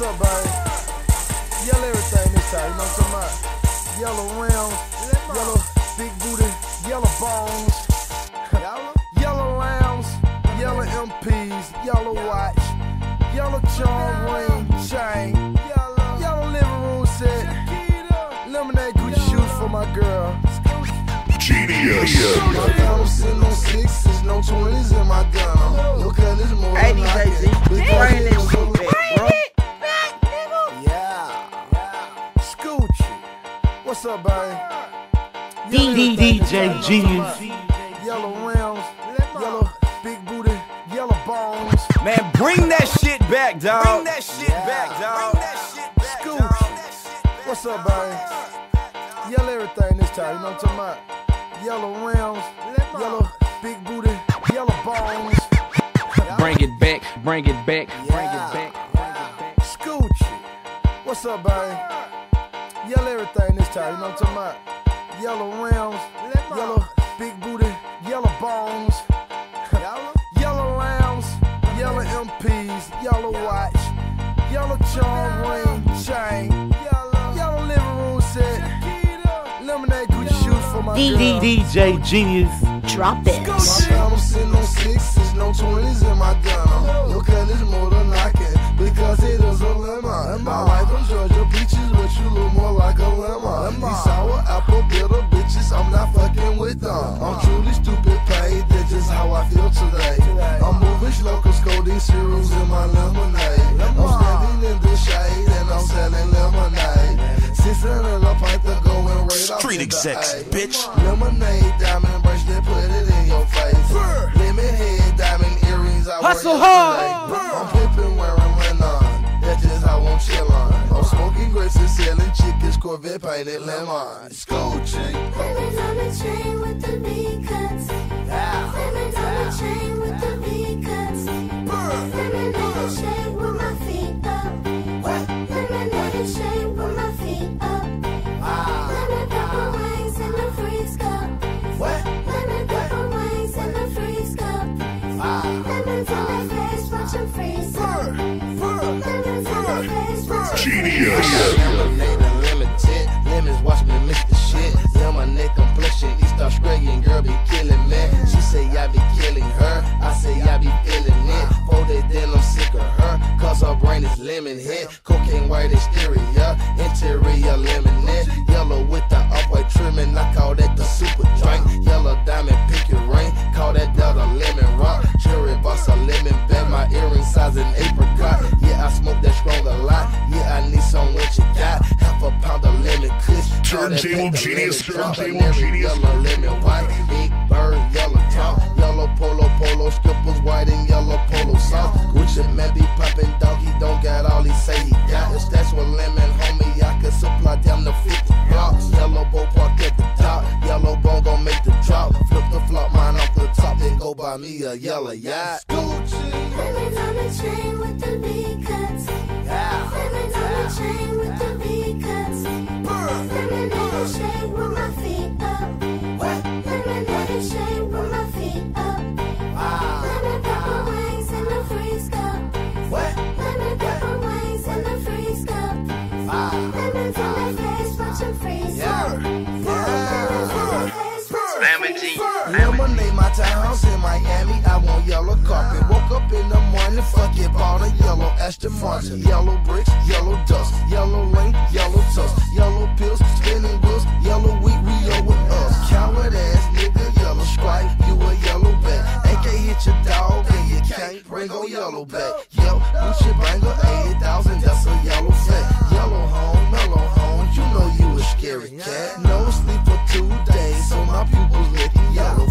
What's up, baby? Yellow everything this time, you know what I'm talking about? Yellow rims, yellow big booty, yellow bones, yellow lambs, yellow MPs, yellow watch, yellow charm ring, chain, yellow living room set, lemonade Gucci shoes for my girl. Genius. I'm sitting on sixes, no twenties D- DJ Genius. Yellow rims, yellow big booty, yellow bones. Man, bring that shit back, dog. Bring that shit back, dog. Bring that shit back, Scoochie. What's up, baby? Yellow everything this time, you know what I'm talking about? Yellow rims, yellow big booty, yellow bones. Bring it back, bring it back, bring it back, bring it back. Scoochie. What's up, baby? Yellow everything this time, you know what I'm talking about? Yellow rims, yellow big booty, yellow bones. Yellow lambs, yellow MPs, yellow watch, yellow charm ring, chain, yellow living room set, lemonade Gucci shoes for my D- girl. DJ Genius. Drop it. My gun, I'm sitting on sixes, no twenties in my gun. Look at this more than I can, because it is a lemon. I like them Georgia peaches, but you look more like my lemonade. I'm standing in the shade, and I'm selling lemonade. Six hundred a pint to go and rate off Street execs, bitch. Lemonade, diamond bracelet, put it in your face. Lemon head, diamond earrings, I Hustle wear hard. I'm pimping, wearing linen. That's just how I'm chillin'. I'm smoking grapes and selling chickens, Corvette painted lemon. Scoochie. Diamonds on the chain with the V cuts. Diamonds on the chain lemon head. Cocaine white exterior. Interior lemonade. Yellow with the upright trimming. I call that the super drink. Yellow diamond picket ring. Call that Delta lemon rock. Cherry boss a lemon bed. My earring size an apricot. Yeah, I smoke that strong a lot. Yeah, I need some what you got. Half a pound of lemon kush. Turntable genius, turntable genius. Yellow lemon white. Big bird, yellow top. Yellow polo polo. Skippers white and buy me a yellow yacht. Gucci. Lemons on the chain Townhouse in Miami. I want yellow carpet. Woke up in the morning, fuck it, bought a yellow Aston Martin. Yellow bricks, yellow dust, yellow lane, yellow tusk, yellow pills, spinning wheels, yellow wheat, Rio with us. Coward ass nigga, yellow stripe, you a yellow back. AK hit your dog and you can't bring on yellow back. Yo, Gucci banger, 80,000, that's a yellow fat. Yellow home, mellow home, you know you a scary cat. No sleep for two days, so my pupils licking yellow.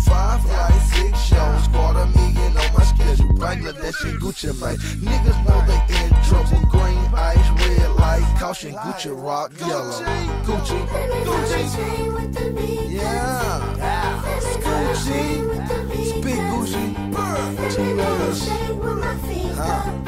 Schedule. Bangladesh and Gucci, man. Niggas know they in trouble. Green ice, red light, caution, Gucci rock, yellow. Gucci, Lemons on the Gucci, chain with the V cuts. yeah. Lemons on the chain with the V Big cuts. Gucci, Lemonade T-Rose. shade with my feet Huh.